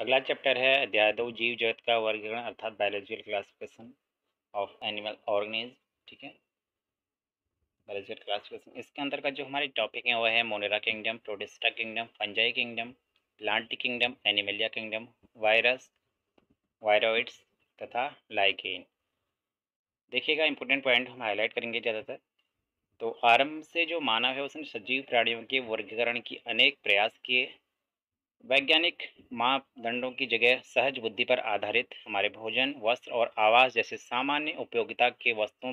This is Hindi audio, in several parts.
अगला चैप्टर है अध्याय दो, जीव जगत का वर्गीकरण अर्थात biological classification of animal organism ठीक है? बायोलॉजिकल क्लासिफिकेशन इसके अंतर्गत जो हमारे टॉपिक है, वो है Monera kingdom Protista kingdom Fungi kingdom plant kingdom Animalia kingdom virus viroids तथा लाइकेन देखिएगा इंपॉर्टेंट पॉइंट हम हाईलाइट करेंगे ज़्यादातर। तो आरंभ से जो मानव है, उसने सजीव प्राणियों के वर्गीकरण की अनेक प्रयास किए। वैज्ञानिक मापदंडों की जगह सहज बुद्धि पर आधारित हमारे भोजन, वस्त्र और आवास जैसे सामान्य उपयोगिता के वस्तुओं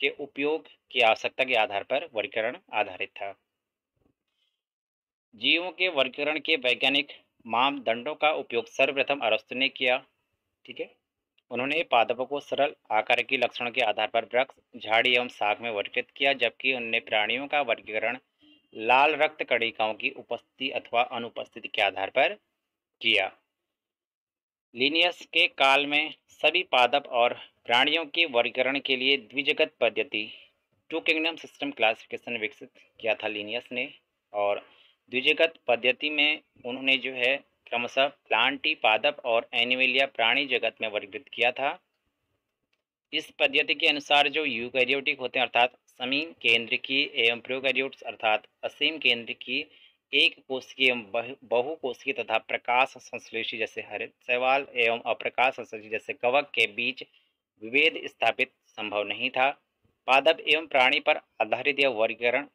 के उपयोग की आवश्यकता के आधार पर वर्गीकरण आधारित था। जीवों के वर्गीकरण के वैज्ञानिक मापदंडों का उपयोग सर्वप्रथम अरस्तु ने किया, ठीक है? उन्होंने पादपों को सरल आकार के लक्षणों के आधार पर वृक्ष, झाड़ी एवं शाख में वर्गीकृत किया, जबकि उन्होंने प्राणियों का वर्गीकरण लाल रक्त कणिकाओं की उपस्थिति अथवा अनुपस्थिति के आधार पर किया। लिनियस के काल में सभी पादप और प्राणियों के वर्गीकरण के लिए द्विजगत पद्धति टू किंगडम सिस्टम क्लासिफिकेशन विकसित किया था लिनियस ने और द्विजगत पद्धति में उन्होंने जो है क्रमशः प्लांटी पादप और एनिमेलिया प्राणी जगत में वर्गीकृत किया था। इस पद्धति के अनुसार जो यूकैरियोटिक होते हैं अर्थात समीन केंद्र की एवं प्रोकैरियोट्स अर्थात असीम केंद्र की एक कोशिकीय एवं बहु कोशिकीय तथा प्रकाश संश्लेषी जैसे हरित शैवाल एवं अप्रकाश संश्लेषी जैसे कवक के बीच विभेद स्थापित संभव नहीं था। पादप एवं प्राणी पर आधारित यह वर्गीकरण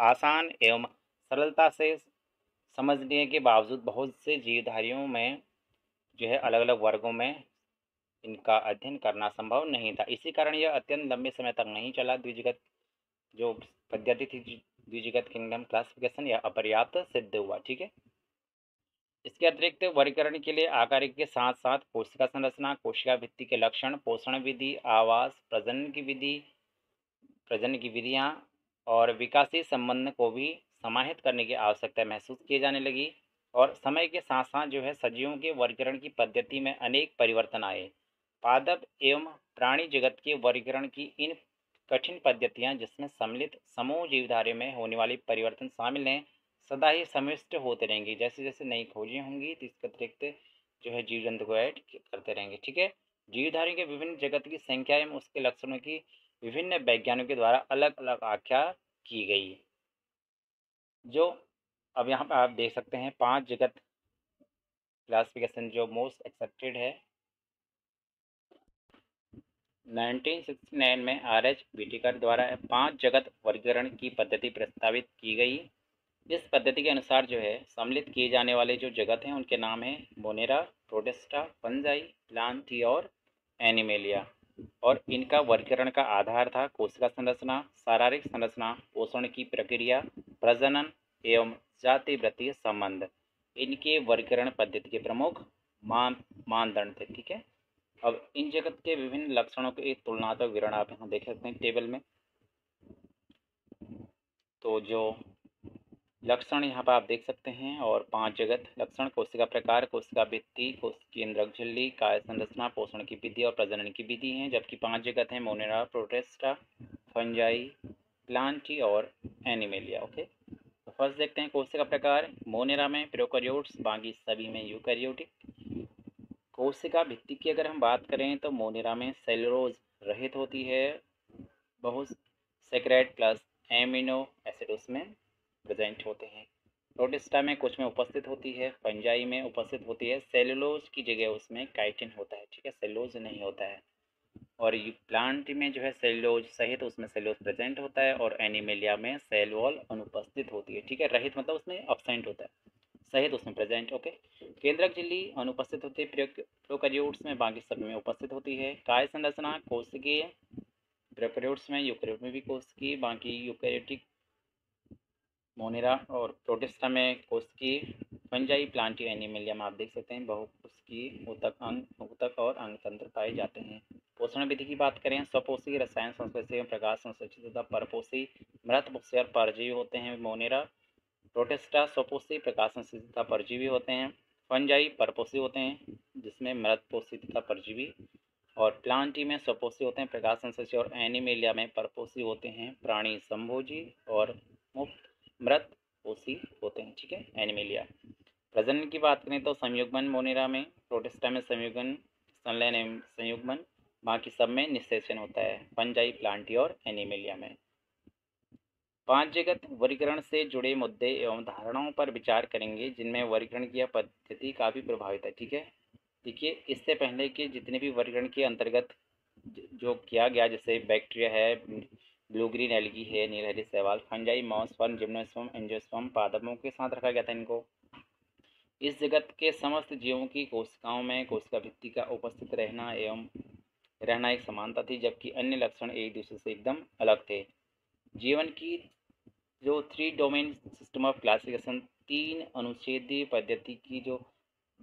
आसान एवं सरलता से समझने के बावजूद बहुत से जीवधारियों में जो है अलग अलग वर्गों में इनका अध्ययन करना संभव नहीं था। इसी कारण यह अत्यंत लंबे समय तक नहीं चला। द्विजगत, जो पद्धति थी द्विजगत किंगडम क्लासिफिकेशन यह अपर्याप्त सिद्ध हुआ, ठीक है? इसके अतिरिक्त वर्गीकरण के लिए आकार के साथ साथ कोशिका संरचना, कोशिका भित्ति के लक्षण, पोषण विधि, आवास, प्रजनन की विधि, प्रजनन की विधियाँ और विकासी संबंध को भी समाहित करने की आवश्यकता महसूस किए जाने लगी और समय के साथ साथ जो है सजीवों के वर्गीकरण की पद्धति में अनेक परिवर्तन आए। पादप एवं प्राणी जगत के वर्गीकरण की इन कठिन पद्धतियाँ, जिसमें सम्मिलित समूह जीवधारे में होने वाली परिवर्तन शामिल हैं, सदा ही समिष्ट होते रहेंगे। जैसे जैसे नई खोजें होंगी तो इसके अतिरिक्त जो है जीव जंतु को ऐड करते रहेंगे, ठीक है? जीवधारियों के विभिन्न जगत की संख्या एवं उसके लक्षणों की विभिन्न वैज्ञानिकों के द्वारा अलग अलग आख्या की गई। जो अब यहाँ पर आप देख सकते हैं, पाँच जगत क्लासिफिकेशन जो मोस्ट एक्सेप्टेड है 1969 में आर एच बीटिकर द्वारा पाँच जगत वर्गीकरण की पद्धति प्रस्तावित की गई इस पद्धति के अनुसार जो है, सम्मिलित किए जाने वाले जो जगत हैं, उनके नाम हैं मोनेरा प्रोटेस्टा, पंजाई प्लांटी और एनिमेलिया। और इनका वर्गीकरण का आधार था कोशिका संरचना, शारीरिक संरचना, पोषण की प्रक्रिया, प्रजनन एवं जाति वृत्तीय संबंध। इनके वर्गीकरण पद्धति के प्रमुख मान मानदंड थे, ठीक है? अब इन जगत के विभिन्न लक्षणों के एक तुलनात्मक विवरण आप यहाँ देख सकते हैं टेबल में। तो जो लक्षण यहाँ पर आप देख सकते हैं और पाँच जगत, लक्षण, कोशिका प्रकार, कोशिका भित्ति केंद्र झिल्ली काय संरचना, पोषण की विधि और प्रजनन की विधि हैं, जबकि पाँच जगत हैं, मोनेरा, प्रोटेस्टा, फंजाई, प्लांटी और एनिमेलिया, ओके? तो फ़र्स्ट देखते हैं कोशिका प्रकार, मोनेरा में, प्रोकैरियोट्स, बाकी सभी में यूकैरियोटिक कोशिका भित्ति की अगर हम बात करें तो मोनेरा में सेलुलोज रहित होती है, बहुत सेक्रेट प्लस एमिनो एसिड उसमें प्रेजेंट होते हैं। प्रोटिस्टा में कुछ में उपस्थित होती है पंजाई में उपस्थित होती है सेलुलोज की जगह उसमें काइटिन होता है, ठीक है सेलुलोज नहीं होता है। और प्लांट में जो है सेलोज सहित तो उसमें सेलोज प्रेजेंट होता है और एनिमेलिया में सेल वॉल अनुपस्थित होती है, ठीक है, रहित मतलब उसमें अपसेंट होता है, सहित तो उसमें प्रेजेंट ओके केंद्रक झिल्ली अनुपस्थित होती है प्रोकैरियोट्स में बाकी सब में उपस्थित होती है। काय संरचना, कोशिकीय प्रोकैरियोट्स में यूकैरियोट में भी कोशिकीय, बाकी यूकैरियोटिक मोनेरा और प्रोटिस्टा में कोशिकीय पंजाई प्लांटी में आप देख सकते हैं बहुकोशिकीय उतक अंग उतक और अंग तंत्र पाए जाते हैं। पोषण विधि की बात करें, स्वपोषी, रसायन संस्कृति प्रकाश संश्लेषित तथा परपोषी, मृत और परजीवी होते हैं। मोनेरा, प्रोटेस्टा, स्वपोषी, प्रकाश संश्लेषित परजीवी होते हैं। फंजाई परपोषी होते हैं, जिसमें मृत पोषी तथा परजीवी और प्लांटी में स्वपोषी होते हैं, प्रकाश संश्लेषी और एनिमेलिया में परपोषी होते हैं, प्राणी संभोजी और मुक्त मृत पोषी होते हैं, ठीक है, एनिमेलिया। प्रजनन की बात करें तो संयुग्मन मोनेरा में, प्रोटेस्टा में संयुग्मन संलयन संयुग्मन, बाकी सब में निषेचन होता है पंजाई प्लांटी और एनिमेलिया में। पाँच जगत वर्गीकरण से जुड़े मुद्दे एवं धारणाओं पर विचार करेंगे, जिनमें वर्गीकरण की पद्धति काफ़ी प्रभावित है, ठीक है? देखिए, इससे पहले के जितने भी वर्गीकरण के अंतर्गत जो किया गया, जैसे बैक्टीरिया है, ब्लू ग्रीन एलगी है नीलहरी सवाल fungi moss fern gymnosperm angiosperm पादपों के साथ रखा गया था इनको। इस जगत के समस्त जीवों की कोशिकाओं में कोशिका भित्ति का उपस्थित रहना एवं रहना एक समानता थी, जबकि अन्य लक्षण एक दूसरे से एकदम अलग थे। जीवन की जो three domain system of classification तीन अनुच्छेदीय पद्धति की जो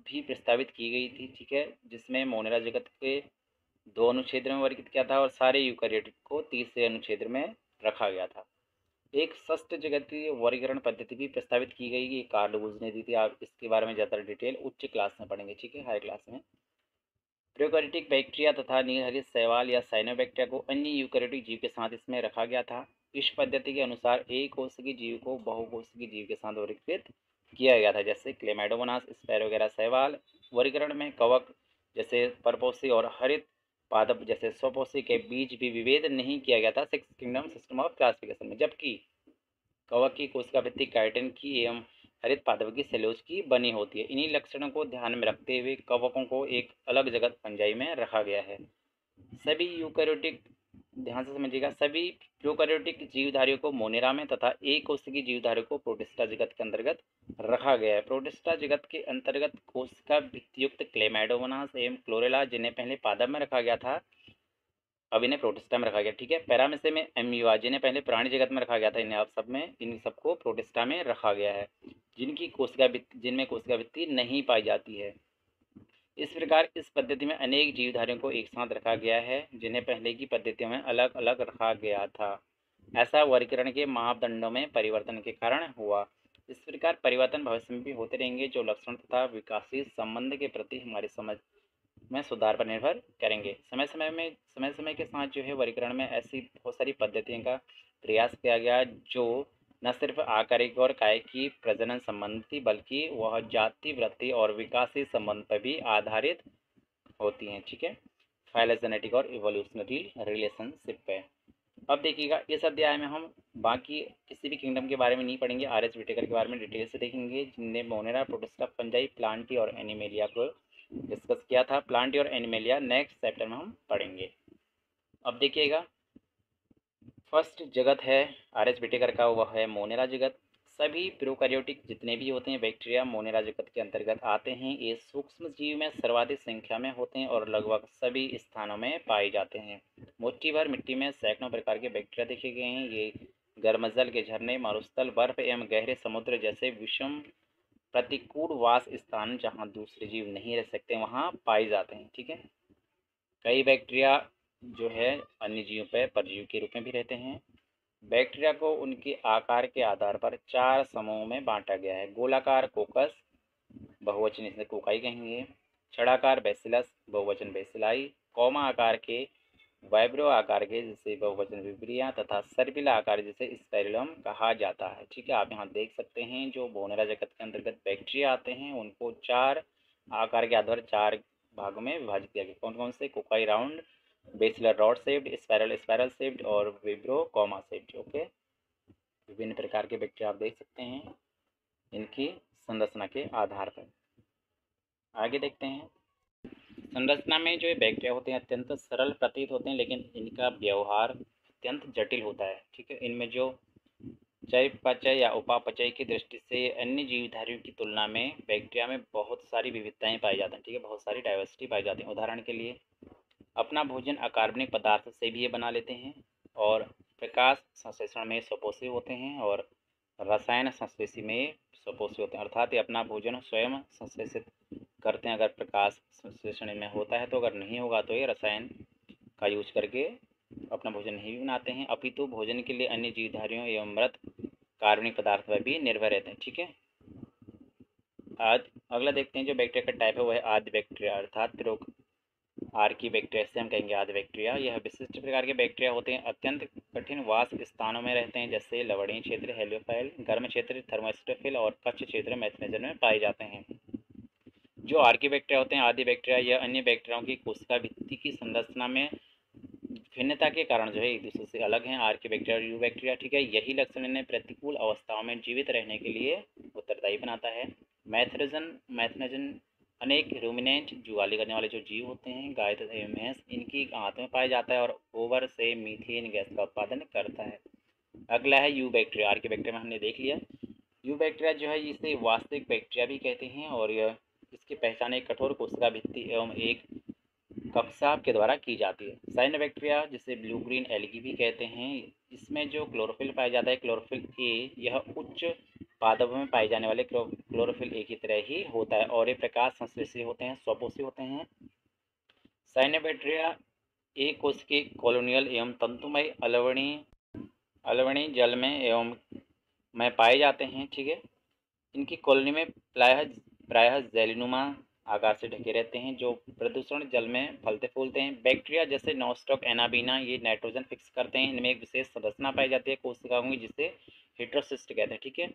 भी प्रस्तावित की गई थी, ठीक है, जिसमें मोनेरा जगत के दो अनुच्छेद में वर्गित किया था और सारे यूकैरियोटिक को तीसरे अनुच्छेद में रखा गया था। एक षष्ठ जगतीय वर्गीकरण पद्धति भी प्रस्तावित की गई कि कार्ल वुज ने दी थी, आप इसके बारे में ज़्यादा डिटेल उच्च क्लास में पढ़ेंगे, ठीक है हाई क्लास में। प्रोकैरियोटिक बैक्टीरिया तथा नीलहरित शैवाल या साइनोबैक्टीरिया को अन्य यूकैरियोटिक जीव के साथ इसमें रखा गया था। इस पद्धति के अनुसार एक कोशिकीय जीव को बहुकोशिकीय जीव के साथ वर्गीकृत किया गया था, जैसे क्लेमेडोमोनास स्पैरो वगैरह शैवाल, वर्गीकरण में कवक जैसे परपोसी और हरित पादप जैसे स्वपोषी के बीच भी विभेद नहीं किया गया था six kingdom system of classification में, जबकि कवक की कोशिका भित्ति काइटन की एवं हरित पादप की सेलोज की बनी होती है। इन्हीं लक्षणों को ध्यान में रखते हुए कवकों को एक अलग जगत पंजाई में रखा गया है। सभी यूकैरियोटिक ध्यान से समझिएगा, सभी प्रोकैरियोटिक जीवधारियों को मोनेरा में तथा एक कोशिकी जीवधारियों को प्रोटिस्टा जगत के अंतर्गत रखा गया है। प्रोटिस्टा जगत के अंतर्गत कोशिका भित्तियुक्त क्लेमाइडोमोनास एवं क्लोरेला, जिन्हें पहले पादप में रखा गया था, अब इन्हें प्रोटिस्टा में रखा गया, ठीक है? पैरामिसे में एम्यूआ जिन्हें पहले प्राणी जगत में रखा गया था, इन्हें आप सब में, इन सबको प्रोटिस्टा में रखा गया है। जिनकी कोशिका जिनमें कोशिका भित्ति नहीं पाई जाती है इस प्रकार इस पद्धति में अनेक जीवधारियों को एक साथ रखा गया है, जिन्हें पहले की पद्धतियों में अलग अलग रखा गया था। ऐसा वर्गीकरण के मापदंडों में परिवर्तन के कारण हुआ। इस प्रकार परिवर्तन भविष्य में भी होते रहेंगे, जो लक्षण तथा विकासशील संबंध के प्रति हमारी समझ में सुधार पर निर्भर करेंगे। समय समय में समय समय के साथ जो है, वर्गीकरण में ऐसी बहुत सारी पद्धतियों का प्रयास किया गया, जो न सिर्फ़ आकारिक और काय की प्रजनन संबंधी, बल्कि वह जाति, वृत्ति और विकासी संबंध पर भी आधारित होती हैं, ठीक है? फाइलोजेनेटिक और इवोल्यूशनरी रिलेशनशिप पे अब देखिएगा, इस अध्याय में हम बाकी किसी भी किंगडम के बारे में नहीं पढ़ेंगे आर एस विटेकर के बारे में डिटेल से देखेंगे, जिनने मोनेरा प्रोटेस्टा पंजाई प्लांटी और एनिमेलिया को डिस्कस किया था। प्लांटी और एनिमेलिया नेक्स्ट चैप्टर में हम पढ़ेंगे। अब देखिएगा फ़र्स्ट जगत है, आर एस बिटेकर का वह है मोनेरा जगत। सभी प्रोकैरियोटिक जितने भी होते हैं, बैक्टीरिया मोनेरा जगत के अंतर्गत आते हैं। ये सूक्ष्म जीव में सर्वाधिक संख्या में होते हैं और लगभग सभी स्थानों में पाए जाते हैं। मुट्ठी भर मिट्टी में सैकड़ों प्रकार के बैक्टीरिया देखे गए हैं। ये गर्मजल के झरने, मरुस्थल बर्फ़ एवं गहरे समुद्र जैसे विषम प्रतिकूल वास स्थान जहाँ दूसरे जीव नहीं रह सकते, वहाँ पाए जाते हैं, ठीक है? कई बैक्टीरिया जो है अन्य जीवों पर परजीव के रूप में भी रहते हैं। बैक्टीरिया को उनके आकार के आधार पर चार समूहों में बांटा गया है। गोलाकार कोकस, बहुवचन इसमें कोकाई कहेंगे। छड़ाकार बेसिलस, बहुवचन बेसिलाई। कौमा आकार के, वाइब्रो आकार के, जिसे बहुवचन विब्रिया तथा सर्पिला आकार जिसे स्पेरिलम कहा जाता है। ठीक है, आप यहाँ देख सकते हैं जो बोनेरा जगत के अंतर्गत बैक्टीरिया आते हैं, उनको चार आकार के आधार चार भागों में विभाजित किया गया। कौन कौन से? Cocci round bacillus rod shaped spiral spiral shaped और विब्रो, कॉमा सेप्ड ओके? विभिन्न प्रकार के बैक्टीरिया आप देख सकते हैं। इनकी संरचना के आधार पर। आगे देखते हैं। संरचना में जो बैक्टीरिया होते हैं, अत्यंत सरल प्रतीत होते हैं, लेकिन इनका व्यवहार अत्यंत जटिल होता है, ठीक है? इनमें जो चयपचय या उपापचय की दृष्टि से अन्य जीवधारियों की तुलना में बैक्टीरिया में बहुत सारी विविधताएँ पाई जाती हैं, ठीक है? बहुत सारी डाइवर्सिटी पाई जाती है। उदाहरण के लिए अपना भोजन अकार्बनिक पदार्थ से भी ये बना लेते हैं और प्रकाश संश्लेषण में स्वपोषी होते हैं और रसायन संश्लेषी में स्वपोषी होते हैं। अर्थात ये अपना भोजन स्वयं संश्लेषित करते हैं। अगर प्रकाश संश्लेषण में होता है तो अगर नहीं होगा तो ये रसायन का यूज़ करके अपना भोजन नहीं भी बनाते हैं। अपितु तो भोजन के लिए अन्य जीवधारियों एवं मृत कार्बनिक पदार्थ पर भी निर्भर रहते हैं। ठीक है? आज अगला देखते हैं जो बैक्टीरिया का टाइप है, वह आदि बैक्टीरिया, अर्थात आर की बैक्टीरिया से हम कहेंगे आदि बैक्टीरिया, यह विशिष्ट प्रकार के बैक्टीरिया होते हैं। अत्यंत कठिन वास स्थानों में रहते हैं, जैसे लवणीय क्षेत्र, हेलियोफाइल, गर्म क्षेत्र थर्मोस्टोफिल और कच्छ क्षेत्र मैथनेजन में पाए जाते हैं। जो आर की बैक्टीरिया होते हैं, आदि बैक्टीरिया या अन्य बैक्टीरियाओं की कोशिका भित्ति की संरचना में भिन्नता के कारण जो है, एक दूसरे से अलग हैं। आर के बैक्टीरिया यू बैक्टीरिया, ठीक है, यही लक्षण इन्हें प्रतिकूल अवस्थाओं में जीवित रहने के लिए उत्तरदायी बनाता है। मैथ्रोजन मैथनोजन अनेक रूमिनेंट जुगाली करने वाले जो जीव होते हैं, गाय तथा भैंस, इनकी आंत में पाया जाता है और ओवर से मीथेन गैस का उत्पादन करता है। अगला है eubacteria archaebacteria में हमने देख लिया। यू बैक्टीरिया जो है, इसे वास्तविक बैक्टीरिया भी कहते हैं और यह इसकी पहचान एक कठोर कोशिका भित्ति एवं एक कपसाब के द्वारा की जाती है। साइन बैक्टीरिया जिसे ब्लू ग्रीन एलगी भी कहते हैं, इसमें जो क्लोरोफिल पाया जाता है क्लोरोफिल ए यह उच्च पादपों में पाए जाने वाले क्लोरोफिल एक ही तरह ही होता है और ये प्रकाश संश्लेषी होते हैं स्वपोषी होते हैं। साइनोबैक्टीरिया एक कोष के कॉलोनियल एवं तंतुमय अलवणीय अलवणी जल में एवं में पाए जाते हैं, ठीक है? इनकी कॉलोनी में प्रायः प्रायः जैलिनुमा आकार से ढके रहते हैं, जो प्रदूषण जल में फलते फूलते हैं। बैक्टीरिया जैसे नोस्टॉक, एनाबीना, ये नाइट्रोजन फिक्स करते हैं। इनमें एक विशेष संरचना पाई जाती है कोशिकाओं की, जिसे हिट्रोसिस्ट कहते हैं, ठीक है?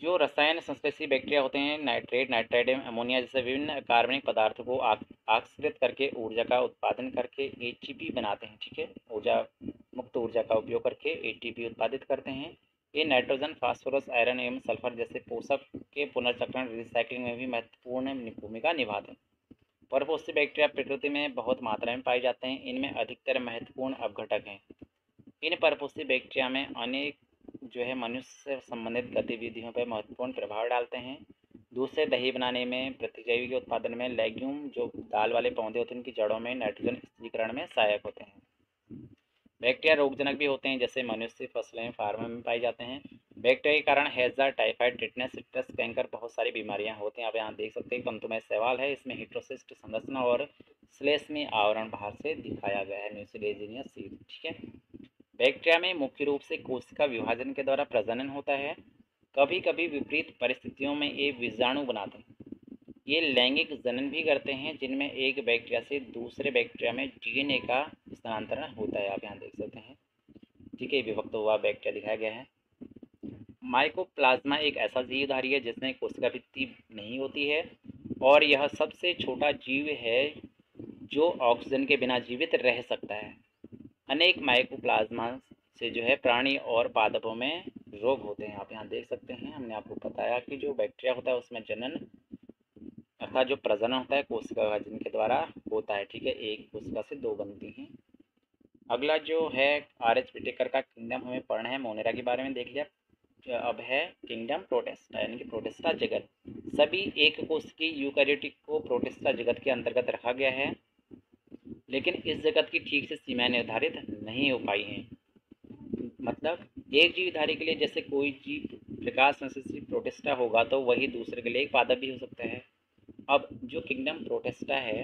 जो रसायन संश्लेषी बैक्टीरिया होते हैं, नाइट्रेट नाइट्राइड एवं अमोनिया जैसे विभिन्न कार्बनिक पदार्थों को आश्रित करके ऊर्जा का उत्पादन करके एटीपी बनाते हैं, ठीक है? ऊर्जा, मुक्त ऊर्जा का उपयोग करके एटीपी उत्पादित करते हैं। ये नाइट्रोजन, फास्फोरस, आयरन एवं सल्फ़र जैसे पोषक के पुनर्चक्रण रिसाइकलिंग में भी महत्वपूर्ण भूमिका निभाते हैं। परपोषी बैक्टीरिया प्रकृति में बहुत मात्रा में पाए जाते हैं। इनमें अधिकतर महत्वपूर्ण अपघटक हैं। इन परपोषी बैक्टीरिया में अनेक जो है मनुष्य से संबंधित गतिविधियों पर महत्वपूर्ण प्रभाव डालते हैं। दूसरे, दही बनाने में प्रतिजैविक उत्पादन में लेग्यूम जो दाल वाले पौधे होते हैं, उनकी जड़ों में नाइट्रोजन स्थिरीकरण में सहायक होते हैं। बैक्टीरिया रोगजनक भी होते हैं, जैसे मनुष्य फ़सलें फार्म में पाए जाते हैं। बैक्टीरिया के कारण हैजा टाइफाइड टिटनेस सिट्रस कैंकर बहुत सारी बीमारियाँ होती हैं। आप यहाँ देख सकते हैं, तंतुमय सवाल है। इसमें हिट्रोसिस्ट संरचना और स्लेस में आवरण बाहर से दिखाया गया है। न्यूसिलेजिनिया सीड ठीक है? बैक्टीरिया में मुख्य रूप से कोशिका विभाजन के द्वारा प्रजनन होता है। कभी कभी विपरीत परिस्थितियों में ये विजाणु बनाते हैं। ये लैंगिक जनन भी करते हैं, जिनमें एक बैक्टीरिया से दूसरे बैक्टीरिया में डीएनए का स्थानांतरण होता है। आप यहाँ देख सकते हैं। ठीक है, विभक्त हुआ बैक्टीरिया दिखाया गया है। माइकोप्लाज्मा एक ऐसा जीवधारी है, जिसमें कोशिका भित्ति नहीं होती है। और यह सबसे छोटा जीव है, जो ऑक्सीजन के बिना जीवित रह सकता है। अनेक माइकोप्लाज्मा से जो है प्राणी और पादपों में रोग होते हैं। आप यहाँ देख सकते हैं, हमने आपको बताया कि जो बैक्टीरिया होता है, उसमें जनन अर्थात जो प्रजनन होता है, कोशिका के द्वारा होता है, ठीक है? एक कोशिका से दो बनती हैं। अगला जो है आर एच पिटेकर का किंगडम हमें पढ़ना है, मोनेरा के बारे में देख लिया। अब है किंगडम प्रोटेस्टा यानी कि प्रोटेस्टा जगत। सभी एक कोश की यूकैरियोटिक को प्रोटेस्टा जगत के अंतर्गत रखा गया है। लेकिन इस जगत की ठीक से सीमाएँ निर्धारित नहीं हो पाई हैं। मतलब एक जीवधारी के लिए जैसे कोई जीव प्रकाश संश्लेषी प्रोटेस्टा होगा तो वही दूसरे के लिए एक पादप भी हो सकता है। अब जो किंगडम प्रोटेस्टा है,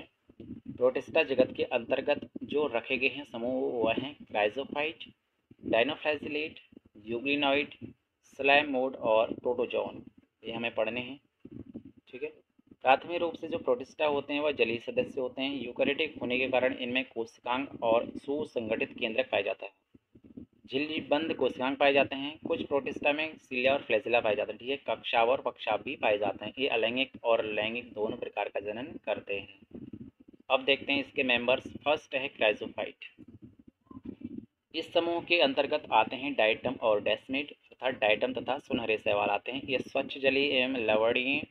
प्रोटेस्टा जगत के अंतर्गत जो रखे गए हैं, समूह वह हैं chrysophytes dinoflagellates euglenoids slime mould और प्रोटोजोन। ये हमें पढ़ने है। प्राथमिक रूप से जो प्रोटिस्टा होते हैं, वह जलीय सदस्य होते हैं। यूकरेटिक होने के कारण इनमें कोशिकांग और सुसंगठित केंद्रक पाया जाता है। झिल्ली बंद कोशिकांग पाए जाते हैं। कुछ प्रोटिस्टा में सिलिया और फ्लैजिला पाए जाते हैं, ठीक है? कक्षाव और पक्षाव भी पाए जाते हैं। ये अलैंगिक और लैंगिक दोनों प्रकार का जनन करते हैं। अब देखते हैं इसके मेंबर्स फ़र्स्ट है क्राइजोफाइट इस समूह के अंतर्गत आते हैं डाइटम और डेस्मिड अर्थात डाइटम तथा सुनहरे सवाल आते हैं। ये स्वच्छ, जलीय एवं लवणीय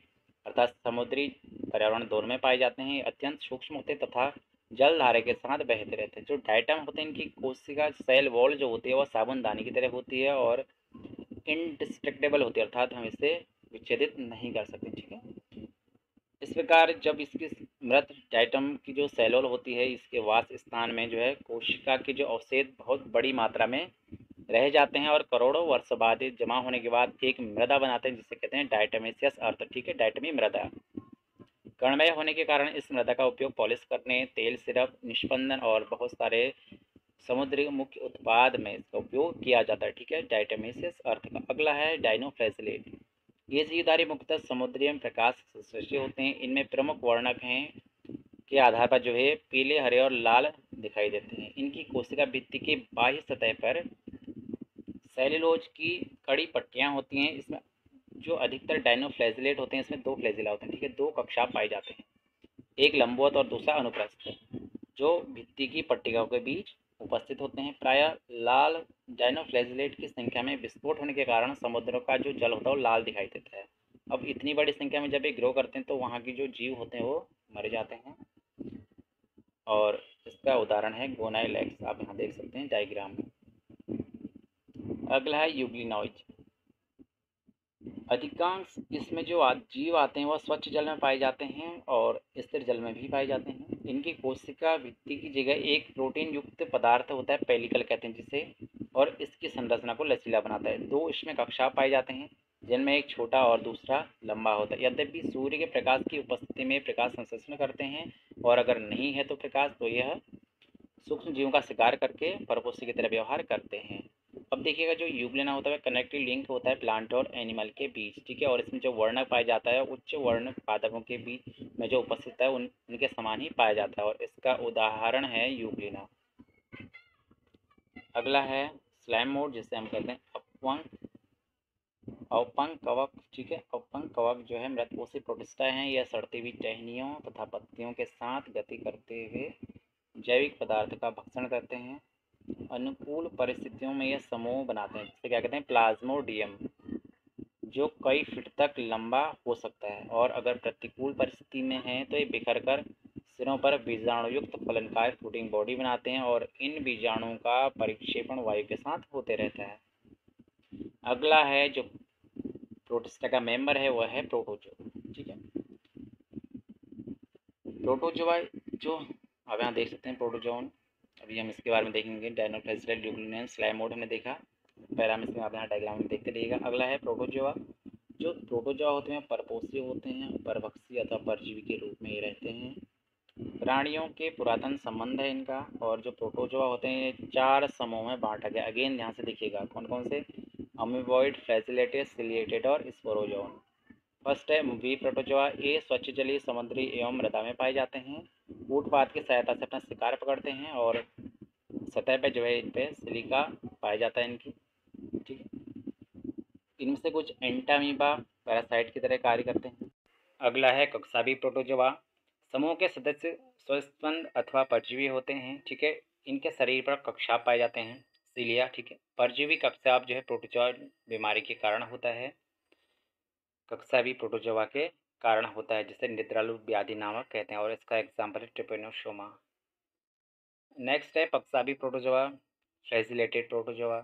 अर्थात समुद्री पर्यावरण दोनों में पाए जाते हैं। अत्यंत सूक्ष्म होते तथा जल धारे के साथ बहते रहते हैं। जो डाइटम होते हैं, इनकी कोशिका सेल वॉल जो होती है, वह साबुन दानी की तरह होती है और इनडिस्ट्रक्टेबल होती है, अर्थात हम इसे विच्छेदित नहीं कर सकते, ठीक है? इस प्रकार जब इसकी मृत डाइटम की जो सेलोल होती है, इसके वास स्थान में जो है, कोशिका के जो अवशेष बहुत बड़ी मात्रा में रह जाते हैं और करोड़ों वर्ष बाद जमा होने के बाद एक मृदा बनाते हैं, जिसे कहते हैं डायटमेसियस अर्थ। ठीक है डायटमी मृदा। कर्णमय होने के कारण इस मृदा का उपयोग पॉलिश करने, तेल, सिरप, निष्पंदन और बहुत सारे समुद्री मुख्य उत्पाद में इसका उपयोग किया जाता है। ठीक है डायटमेसियस अर्थ का अगला है डाइनोफ्लेजिलेट ये जीवधारी मुख्यतः समुद्री में प्रकाश सृष्टि होते हैं। इनमें प्रमुख वर्णक हैं के आधार पर जो है पीले, हरे और लाल दिखाई देते हैं। इनकी कोशिका भित्ति के बाह्य सतह पर सेल्यूलोज की कड़ी पट्टियाँ होती हैं, इसमें जो अधिकतर डाइनोफ्लेजिलेट होते हैं, इसमें दो फ्लेजिला होते हैं, ठीक है? दो कक्षा पाए जाते हैं, एक लंबवत और दूसरा अनुप्रस्थ, जो भित्ति की पट्टिकाओं के बीच उपस्थित होते हैं। प्रायः लाल डाइनोफ्लेजिलेट की संख्या में विस्फोट होने के कारण समुद्रों का जो जल होता है, वो लाल दिखाई देता है। अब इतनी बड़ी संख्या में जब ये ग्रो करते हैं तो वहाँ की जो जीव होते हैं, वो मर जाते हैं। और इसका उदाहरण है गोनाइलैक्स आप यहाँ देख सकते हैं डायग्राम में। अगला है यूग्लिनॉइज अधिकांश इसमें जो जीव आते हैं, वह स्वच्छ जल में पाए जाते हैं और स्थिर जल में भी पाए जाते हैं। इनकी कोशिका भित्ति की जगह एक प्रोटीन युक्त पदार्थ होता है, पेलिकल कहते हैं जिसे, और इसकी संरचना को लचीला बनाता है। दो इसमें कक्षा पाए जाते हैं, जिनमें एक छोटा और दूसरा लंबा होता है। यद्यपि सूर्य के प्रकाश की उपस्थिति में प्रकाश संश्लेषण करते हैं, और अगर नहीं है तो प्रकाश तो यह सूक्ष्म जीवों का शिकार करके परपोषी की तरह व्यवहार करते हैं। अब देखिएगा जो युगलेना होता है कनेक्टिव लिंक होता है प्लांट और एनिमल के बीच, ठीक है? और इसमें जो वर्ण पाया जाता है, उच्च वर्ण पादपों के बीच में जो उपस्थित है, उन, उनके समान ही पाया जाता है। और इसका उदाहरण है यूग्लिना। अगला है स्लैम मोड जिसे हम कहते हैं अपवंग अवपंग कवक, ठीक है? अवपंग कवक जो है मृतपोषी प्रोटिस्टा हैं। यह सड़ती हुई टहनियों तथा पत्तियों के साथ गति करते हुए जैविक पदार्थ का भक्षण करते हैं। अनुकूल परिस्थितियों में यह समूह बनाते हैं। जिसे क्या कहते हैं? प्लाज्मोडियम, जो कई फीट तक लंबा हो सकता है। और अगर प्रतिकूल परिस्थिति में है तो ये बिखर कर सिरों पर बीजाणुयुक्त फलनकार फ्रूटिंग बॉडी बनाते हैं और इन बीजाणुओं का परिक्षेपण वायु के साथ होते रहता है। अगला है जो प्रोटिस्टा का मेंबर है, वह है प्रोटोजो। ठीक है? प्रोटोजोआ जो, अब यहाँ देख सकते हैं प्रोटोजोन। अभी हम इसके बारे में देखेंगे। डायनोफ्लेजिलल ल्यूग्लिन स्लाइमोड हमने देखा। पैरामिस में आप यहाँ डायग्राम में देखते रहिएगा। अगला है प्रोटोजोआ जो प्रोटोजोआ होते हैं परपोषी होते हैं, परभक्षी अथवा परजीवी के रूप में ये रहते हैं। प्राणियों के पुरातन संबंध है इनका, और जो प्रोटोजोआ होते हैं चार समूह में बांटा गया। अगेन ध्यान से देखिएगा कौन कौन से? अमीबॉइड फ्लैजिलेटेड सिलिएटेड और स्पोरोजोन फ़र्स्ट है वी प्रोटोजोआ ये स्वच्छ जलीय समुद्री एवं मृदा में पाए जाते हैं। ऊटपात की सहायता से अपना शिकार पकड़ते हैं और सतह पे जो है इन पे सिलिका पाया जाता है इनकी, ठीक है? इनमें से कुछ एंटामीबा पैरासाइट की तरह कार्य करते हैं। अगला है कक्साबी प्रोटोजोआ। समूह के सदस्य स्वस्थंद अथवा परजीवी होते हैं, ठीक है? इनके शरीर पर कक्षा पाए जाते हैं, सीलिया, ठीक है? परजीवी कक्षाप जो है प्रोटोजोआ बीमारी के कारण होता है। कक्षा भी प्रोटोजोआ के कारण होता है, जिसे निद्रालु व्याधि नामक कहते हैं, और इसका एग्ज़ाम्पल है ट्रिपेनोशोमा। नेक्स्ट है, पक्साबी प्रोटोजोआ फ्लैजिलेटेड प्रोटोजोआ।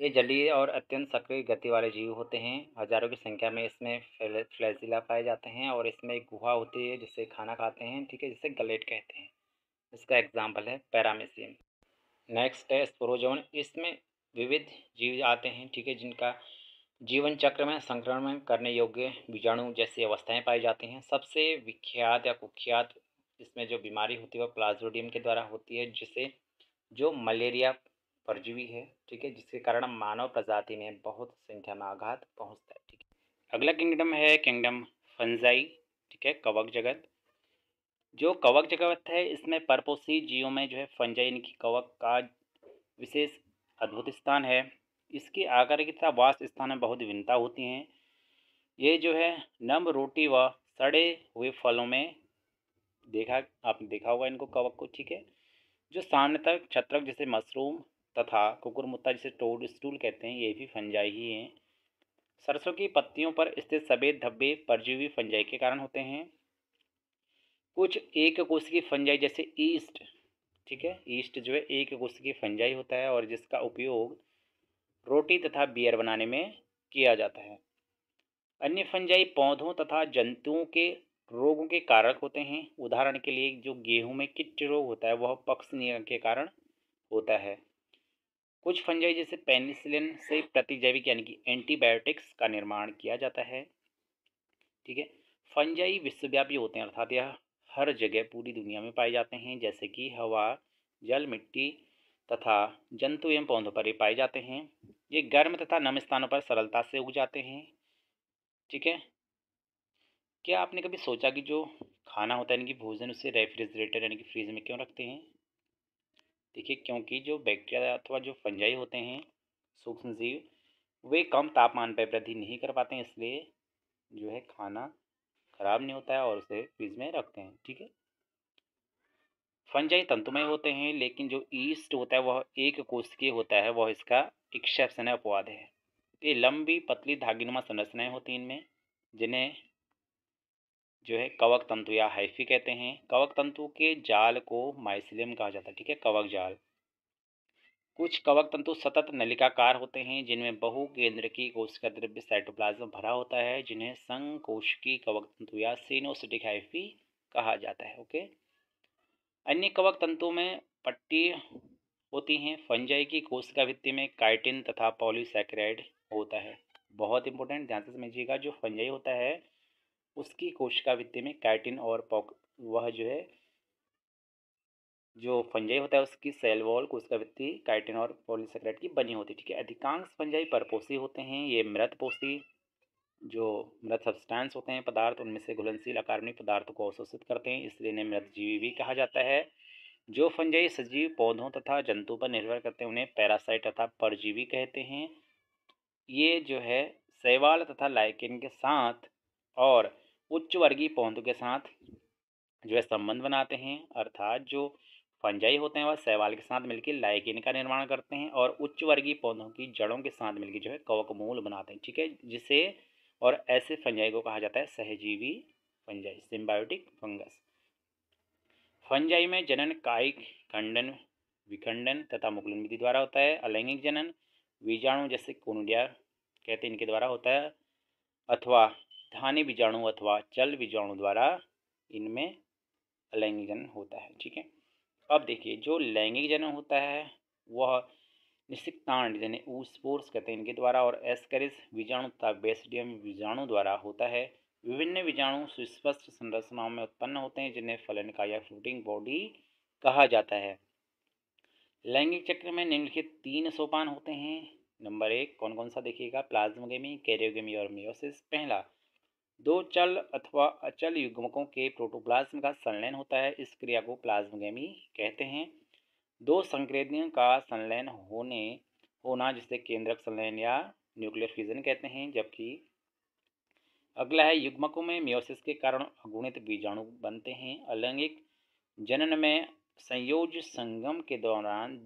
ये जलीय और अत्यंत सक्रिय गति वाले जीव होते हैं। हज़ारों की संख्या में इसमें फ्लैजिला पाए जाते हैं और इसमें एक गुहा होती है जिससे खाना खाते हैं, ठीक है, जिसे गलेट कहते हैं। इसका एग्ज़ाम्पल है पैरामेसियम नेक्स्ट है स्पोरोजोन। इसमें विविध जीव आते हैं, ठीक है, जिनका जीवन चक्र में संक्रमण करने योग्य बीजाणु जैसी अवस्थाएँ पाई जाती हैं। सबसे विख्यात या कुख्यात इसमें जो बीमारी होती है वह प्लाज्मोडियम के द्वारा होती है, जिसे जो मलेरिया परजीवी है, ठीक है, जिसके कारण मानव प्रजाति में बहुत संख्या में आघात पहुँचता है, ठीक है। अगला किंगडम है किंगडम फंजाई, ठीक है, कवक जगत। जो कवक जगत है, इसमें परपोषी जीवों में जो है फंजाई इनकी कवक का विशेष अद्भुत स्थान है। इसके आकार की तथा वास स्थान में बहुत भिन्नता होती हैं। ये जो है नम रोटी व सड़े हुए फलों में देखा, आपने देखा होगा इनको कवक को, ठीक है? जो सामने छत्रक जैसे मशरूम तथा कुकुरमुत्ता जिसे टोड स्टूल कहते हैं, ये भी फंजाई ही हैं। सरसों की पत्तियों पर स्थित सफ़ेद धब्बे परजीवी फंजाई के कारण होते हैं। कुछ एक कोश की फंजाई जैसे ईस्ट, ठीक है? ईस्ट जो है, एक कोश की फंजाई होता है और जिसका उपयोग रोटी तथा बियर बनाने में किया जाता है। अन्य फंजाई पौधों तथा जंतुओं के रोगों के कारक होते हैं। उदाहरण के लिए जो गेहूँ में किट रोग होता है, वह पक्ष नियम के कारण होता है। कुछ फंजाई जैसे पेनिसिलिन से प्रतिजैविक यानी कि एंटीबायोटिक्स का निर्माण किया जाता है। ठीक है? फंजाई विश्वव्यापी होते हैं, अर्थात यह हर जगह पूरी दुनिया में पाए जाते हैं, जैसे कि हवा, जल, मिट्टी तथा जंतु एवं पौधों पर ही पाए जाते हैं। ये गर्म तथा नम स्थानों पर सरलता से उग जाते हैं। ठीक है? क्या आपने कभी सोचा कि जो खाना होता है, यानी कि भोजन, उसे रेफ्रिजरेटर, यानी कि फ्रीज में क्यों रखते हैं? देखिए, क्योंकि जो बैक्टीरिया अथवा जो फंजाई होते हैं, सूक्ष्म जीव, वे कम तापमान पर वृद्धि नहीं कर पाते हैं, इसलिए जो है खाना खराब नहीं होता है और उसे फ्रीज में रखते हैं, ठीक है? फंजाई तंतुमय होते हैं, लेकिन जो ईस्ट होता है, वह एक कोशिकीय होता है, वह इसका एक्सेप्शन है अपवाद है। ये लंबी, पतली, धागीनुमा संरचनाएँ होती हैं इनमें, जिन्हें जो है कवक तंतु या हाइफी कहते हैं। कवक तंतु के जाल को माइसिलियम कहा जाता है, ठीक है? कवक जाल। कुछ कवक तंतु सतत नलिकाकार होते हैं, जिनमें बहु केंद्र की कोशिका द्रव्य साइटोप्लाज्म भरा होता है, जिन्हें संकोशिकी कवक तंतु या सीनोसिटिक हाइफी कहा जाता है, ओके? अन्य कवक तंतु में पट्टी होती हैं, फंजाई की कोशिका भित्ति में काइटिन तथा पॉलीसैकेराइड होता है। बहुत इंपॉर्टेंट ध्यान से समझिएगा, जो फंजाई होता है उसकी कोशिका भित्ति में काइटिन और पॉक, वह जो है, जो फंजाई होता है उसकी सेल वॉल कोशिका भित्ति काइटिन और पॉलीसेक्राइड की बनी होती है, ठीक है? अधिकांश फंजाई परपोषी होते हैं, ये मृतपोषी जो मृत सब्सटेंस होते हैं, पदार्थ, उनमें से घुलनशील अकार्बनिक पदार्थों को अवशोषित करते हैं, इसलिए इन्हें मृतजीवी भी कहा जाता है। जो फंजाई सजीव पौधों तथा जंतु पर निर्भर करते हैं, उन्हें पैरासाइट तथा परजीवी कहते हैं। ये जो है, शैवाल तथा लाइकिन के साथ और उच्च वर्गीय पौधों के साथ जो है संबंध बनाते हैं, अर्थात जो फंजाई होते हैं वह शैवाल के साथ मिलकर लाइकिन का निर्माण करते हैं और उच्च वर्गीय पौधों की जड़ों के साथ मिलकर जो है कवक मूल बनाते हैं, ठीक है? जिसे और ऐसे फंजाई को कहा जाता है सहजीवी फंजाई सिम्बायोटिक फंगस। फंजाई में जनन, कायिक, खंडन, विखंडन तथा मुकुलन विधि द्वारा होता है, अलैंगिक जनन, बीजाणु जैसे कोनुडिया कहते हैं, इनके द्वारा होता है, अथवा धानी बीजाणु अथवा चल बीजाणु द्वारा इनमें अलैंगिक जनन होता है, ठीक है? अब देखिए, जो लैंगिक जनन होता है, वह निश्चितांड यानी ऊस्पोर्स कहते हैं इनके द्वारा और एस्करिस बीजाणु तथा बेसडियम बीजाणु द्वारा होता है। विभिन्न बीजाणु सुस्पष्ट संरचनाओं में उत्पन्न होते हैं, जिन्हें फलन का या फ्रूटिंग बॉडी कहा जाता है। लैंगिक चक्र में निम्नलिखित तीन सोपान होते हैं। नंबर एक कौन कौन सा देखिएगा? प्लाज्मोगेमी, कैरियोगेमी और मियोसिस पहला दो चल अथवा अचल युग्मकों के प्रोटोप्लाज्म का संलयन होता है। इस क्रिया को प्लाज्मोगेमी कहते हैं। दो संक्रेदियों का संलयन होने, होना जिसे केंद्रक संलयन या न्यूक्लियर फ्यूजन कहते हैं, जबकि अगला है युग्मकों में मियोसिस के कारण अगुणित बीजाणु बनते हैं। अलैंगिक जनन में संयोज संगम के दौरान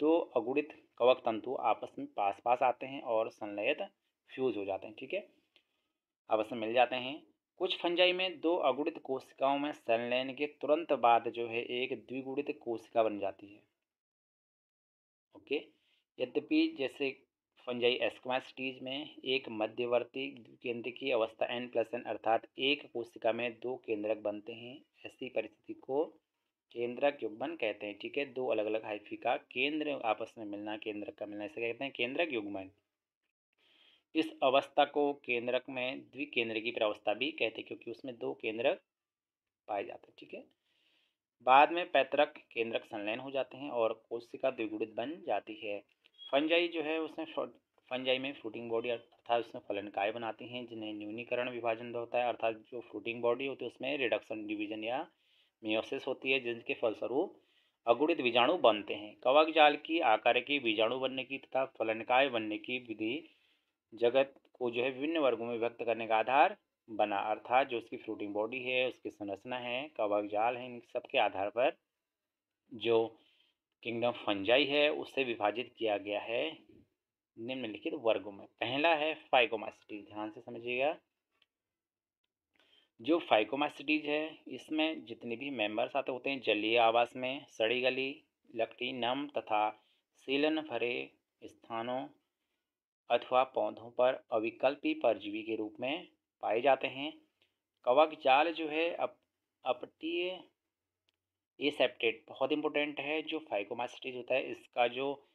दो अगुणित कवक तंतु आपस में पास पास आते हैं और संलयित फ्यूज हो जाते हैं, ठीक है? में मिल जाते हैं। कुछ फंजाई में दो अगुणित कोशिकाओं में संलयन के तुरंत बाद जो है एक द्विगुणित कोशिका बन जाती है। ओके? यद्यपि जैसे फंजाई एस्कमास्टीज में एक मध्यवर्ती केंद्र की अवस्था एन प्लस एन अर्थात एक कोशिका में दो केंद्रक बनते हैं, ऐसी परिस्थिति को केंद्रक युग्मन कहते हैं। ठीक है? दो अलग अलग हाइफी का केंद्र आपस में मिलना, केंद्रक का मिलना, इसे कहते हैं केंद्रक युग्मन। इस अवस्था को केंद्रक में द्विकेंद्र की प्रवस्था भी कहते हैं, क्योंकि उसमें दो केंद्रक पाए जाते हैं, ठीक है? बाद में पैतरक केंद्रक संलयन हो जाते हैं और कोशिका द्विगुणित बन जाती है। फंजाई जो है, उसमें फंजाई में फ्रूटिंग बॉडी अर्थात उसमें फलनकाय बनाती हैं, जिन्हें न्यूनीकरण विभाजन होता है, अर्थात जो फ्रूटिंग बॉडी होती है, उसमें रिडक्शन डिवीज़न या मियोसिस होती है, जिनके फलस्वरूप अगुणित बीजाणु बनते हैं। कवक जाल की आकार की बीजाणु बनने की तथा फलनकाय बनने की विधि जगत को जो है विभिन्न वर्गों में व्यक्त करने का आधार बना, अर्थात जो उसकी फ्रूटिंग बॉडी है, उसकी संरचना है, कवक जाल है, इन सब के आधार पर जो किंगडम फंजाई है उससे विभाजित किया गया है निम्नलिखित वर्गों में। पहला है फाइकोमास्टिज ध्यान से समझिएगा। जो फाइकोमास्टिज है, इसमें जितने भी मेंबर्स आते होते हैं, जलीय आवास में, सड़ी गली, लकड़ी, नम तथा सीलन भरे स्थानों अथवा पौधों पर अविकल्पी परजीवी के रूप में पाए जाते हैं। कवक जाल जो है अप, अपटीय एसेप्टेड बहुत इंपॉर्टेंट है, जो फाइकोमास्टिज होता है, इसका जो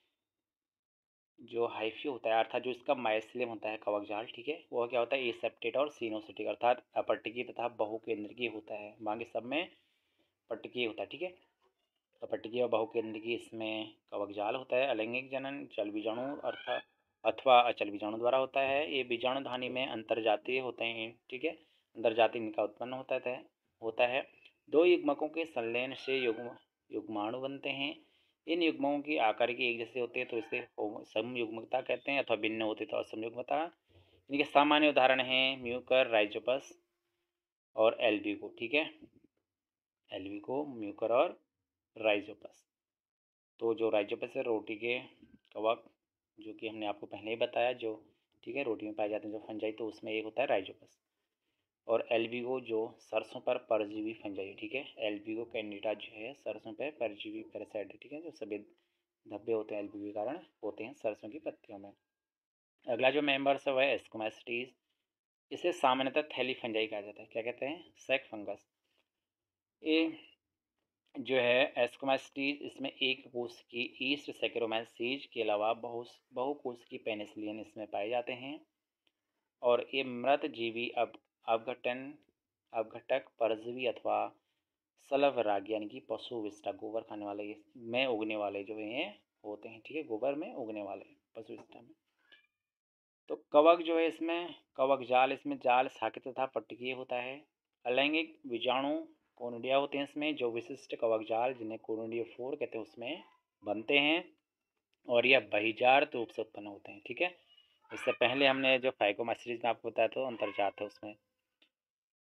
जो हाइफी होता है, अर्थात जो इसका माइसिलियम होता है कवक जाल, ठीक है? वह क्या होता है? एसेप्टेड और सीनोसिटिक अर्थात अपटिकी तथा बहुकेंद्रकीय होता है। बाकी सब में पट्टिकीय होता है, ठीक है? अपटिकीय और बहुकेंद्रकीय इसमें कवक जाल होता है, अलैंगिक जनन, जल बीजाणु, अर्थात अथवा अचल बीजाणु द्वारा होता है, ये बीजाणु धानी में अंतर्जातीय होते हैं, ठीक है? अंतर्जातीय इनका उत्पन्न होता है होता है। दो युग्मकों के संलयन से युग्म, युग्माणु बनते हैं। इन युग्मों की आकार की एक जैसे होते हैं तो इसे समयुग्मकता कहते हैं, अथवा भिन्न होते तो असमयुग्मता इनके सामान्य उदाहरण हैं, म्यूकर, राइजोपस और एल्बिको ठीक है? एल्बिको म्यूकर और राइजोपस। तो जो राइजोपस है, रोटी के कवक जो कि हमने आपको पहले ही बताया जो, ठीक है, रोटी में पाए जाते हैं जो फंजाई तो उसमें एक होता है राइजोपस और एल्बिगो जो सरसों पर परजीवी फंजाई, ठीक है, एल्बिगो कैंडिडा जो है सरसों पर परजीवी पैरासाइड ठीक है, जो सफ़ेद धब्बे होते हैं एल्बिगो के कारण, होते हैं सरसों की पत्तियों में। अगला जो है वह है एस्कोमास्टीज, इसे सामान्यतः थैली फंजाई कहा जाता है, क्या कहते हैं, सेक फंगस। ये जो है एस्कोमास्टीज इसमें एक कोष की, ईस्ट सेक्रोमासीज के अलावा बहु बहुकोष की पेनिसिलियन इसमें पाए जाते हैं। और ये मृत जीवी अब अवघटन, अवघटक, परजीवी अथवा सलभ राग यानी कि पशु विष्टा गोबर खाने वाले में उगने वाले जो हैं, होते हैं, ठीक है, गोबर में उगने वाले पशु विष्टा में। तो कवक जो है इसमें, कवक जाल, इसमें जाल साकित तथा पट्टिकीय होता है। अलैंगिक बीजाणु कोनडिया होते हैं इसमें, जो विशिष्ट कवक जाल जिन्हें कोनोडिया फोर कहते हैं, उसमें बनते हैं और यह बहिजार रूप से उत्पन्न होते हैं, ठीक है? इससे पहले हमने जो फाइकोमा में आपको बताया था अंतर्जात है उसमें।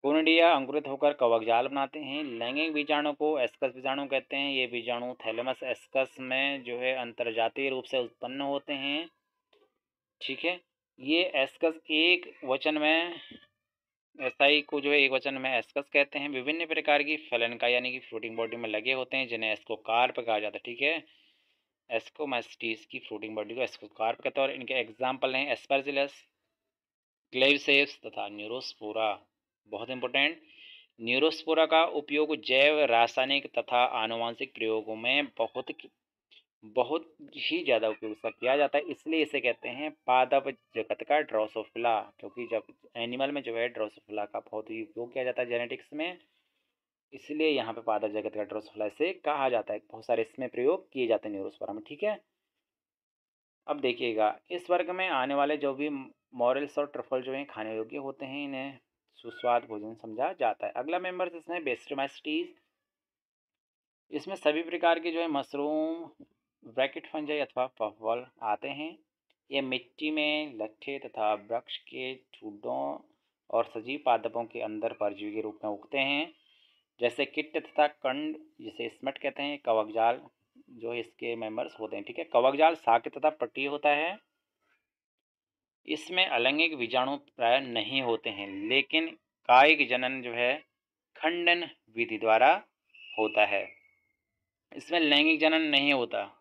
कोनडिया अंकुरित होकर कवक जाल बनाते हैं, लैंगिक बीजाणु को एस्कस बीजाणु कहते हैं, ये बीजाणु थैलेमस एस्कस में जो है अंतर्जातीय रूप से उत्पन्न होते हैं, ठीक है? ये एस्कस एक वचन में एसआई को जो है, एक वचन में एस्कस कहते हैं, विभिन्न प्रकार की फैलनका यानी कि फ्रूटिंग बॉडी में लगे होते हैं, जिन्हें एस्को कार्प कहा जाता है, ठीक है? एस्कोमास्टीज की फ्रूटिंग बॉडी को एस्को कार्प कहते हैं और इनके एग्ज़ाम्पल हैं एस्परजिलस क्लेवसेप्स तथा न्यूरोस्पोरा बहुत इंपॉर्टेंट न्यूरोस्पोरा का उपयोग जैव रासायनिक तथा आनुवांशिक प्रयोगों में बहुत बहुत ही ज़्यादा उपयोग इसका किया जाता है, इसलिए इसे कहते हैं पादप जगत का ड्रोसोफिला, क्योंकि जब एनिमल में जो है ड्रोसोफिला का बहुत ही उपयोग किया जाता है जेनेटिक्स में, इसलिए यहाँ पे पादप जगत का ड्रोसोफिला इसे कहा जाता है। बहुत सारे इसमें प्रयोग किए जाते हैं न्यूरोस्फोरा में, ठीक है? अब देखिएगा, इस वर्ग में आने वाले जो भी मॉरल्स और ट्रफल जो हैं, खाने योग्य होते हैं, इन्हें सुस्वाद भोजन समझा जाता है। अगला मेंबर इसमें बेस्टोमास्टीज इसमें सभी प्रकार के जो है मशरूम ब्रैकेट फंजाई अथवा पफबॉल आते हैं। ये मिट्टी में लट्ठे तथा वृक्ष के ठूडों और सजीव पादपों के अंदर परजीवी के रूप में उगते हैं। जैसे किट तथा कंड, जिसे स्मट कहते हैं, कवकजाल, जो इसके मेंबर्स होते हैं, ठीक है? कवकजाल साक्य तथा पट्टी होता है। इसमें अलैंगिक बीजाणु प्राय नहीं होते हैं, लेकिन कायिक जनन जो है, खंडन विधि द्वारा होता है। इसमें लैंगिक जनन नहीं होता।